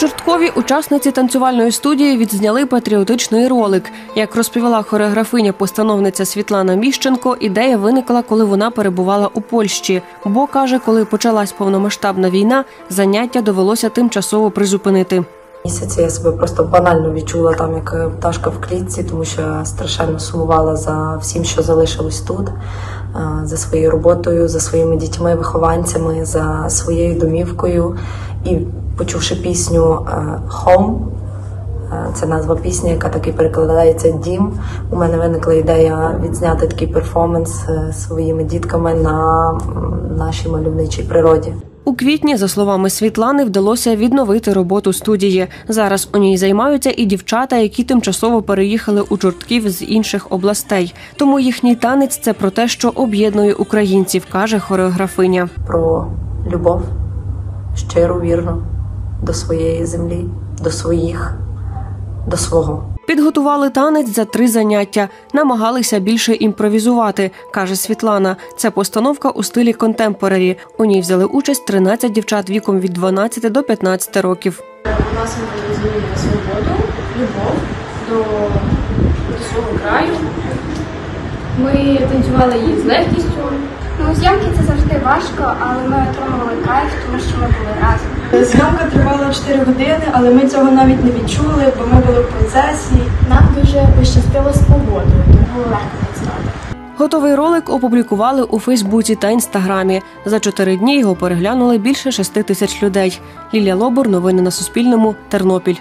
Чорткові учасниці танцювальної студії відзняли патріотичний ролик. Як розповіла хореографиня постановниця Світлана Міщенко, ідея виникла, коли вона перебувала у Польщі. Бо каже, коли почалась повномасштабна війна, заняття довелося тимчасово призупинити. Місяці я себе просто банально відчула там як пташка в клітці, тому що я страшенно сумувала за всім, що залишилось тут, е, за своєю роботою, за своїми дітьми, вихованцями, за своєю домівкою. І почувши пісню е, Home, е, це назва пісні, яка таки перекладається Дім. У мене виникла ідея відзняти такий перформанс е, своїми дітками на нашій мальовничій природі. У квітні, за словами Світлани, вдалося відновити роботу студії. Зараз у ній займаються і дівчата, які тимчасово переїхали у Чортків з інших областей. Тому їхній танець це про те, що об'єднує українців, каже хореографиня. про любов щиру, вірну до своєї землі, до своїх, до свого. Підготували танець за три заняття, намагалися більше імпровізувати, каже Світлана. Це постановка у стилі контемпорарі. У ній взяли участь 13 дівчат віком від 12 до 15 років. У нас символізує свободу, любов до, до свого краю. Ми танцювали її з легкістю. Ну, зйомки це завжди важко, але ми отримували кайф, тому що ми були разом. Зйомка тривала 4 години, але ми цього навіть не відчули, бо ми були в процесі. Нам дуже пощастило з погодою. Було легко працювати. Готовий ролик опублікували у Фейсбуці та Інстаграмі. За чотири дні його переглянули більше шести тисяч людей. Лілія Лобур. Новини на Суспільному. Тернопіль.